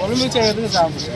ஒளிமிச்ச எடுத்து சாப்பிடு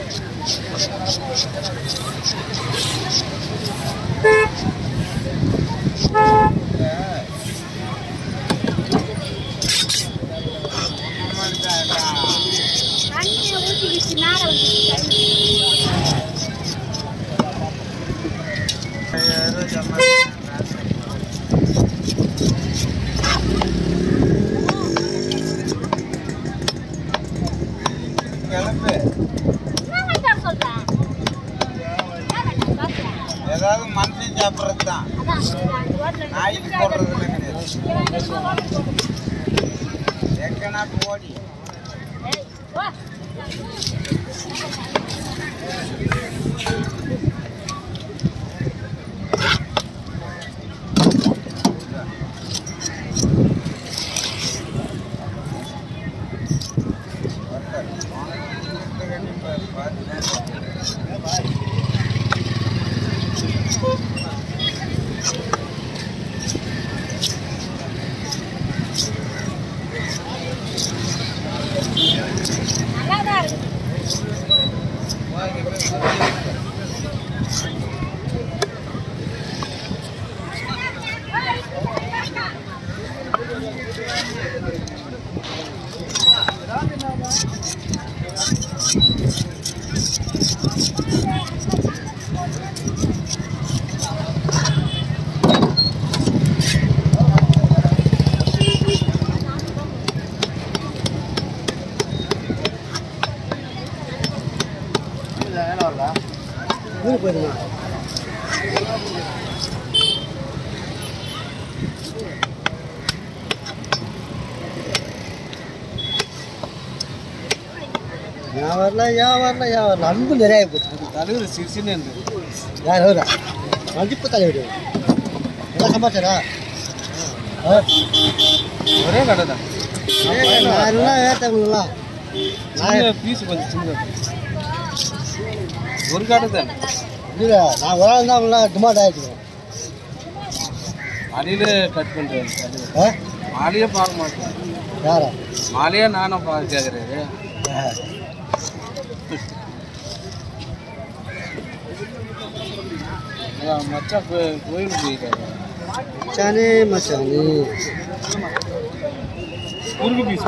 ஏதாவது மனுஷன் சாப்பிட்றது தான் அதான் அந்த ரோட்டில் நாய்க்கு போடுறதுல கிடையாது எக்கனா போடி Nada. ஊருக்கு போயிருங்க ஏன் வரல ஏன் வரல ஏன் வரல அன்பு நிறைய போச்சு சிரிச்சுன்னு இருந்து யார் வருதா மதிப்பு தலைவர் என்ன சமாச்சாரா ஆ? ஒரே கடை தான் ஏற்றவங்களாம் சின்ன பீஸ் கொஞ்சம் சின்ன. ஒரு கடை தான். இல்லை நான் ஒரு ஆள் தான் டிமாண்ட் ஆகிடுவேன் மாலையில கட் பண்ணுறேன் மாலையே பார்க்க மாட்டேன். யாரா? மாலையே நானும் பார்க்க கேட்குறாரு ஆ. மச்சான் கோ- கோயிலுக்கு போயிருக்காரு மச்சானே மச்சானே. குறுக்கு பீஸ்.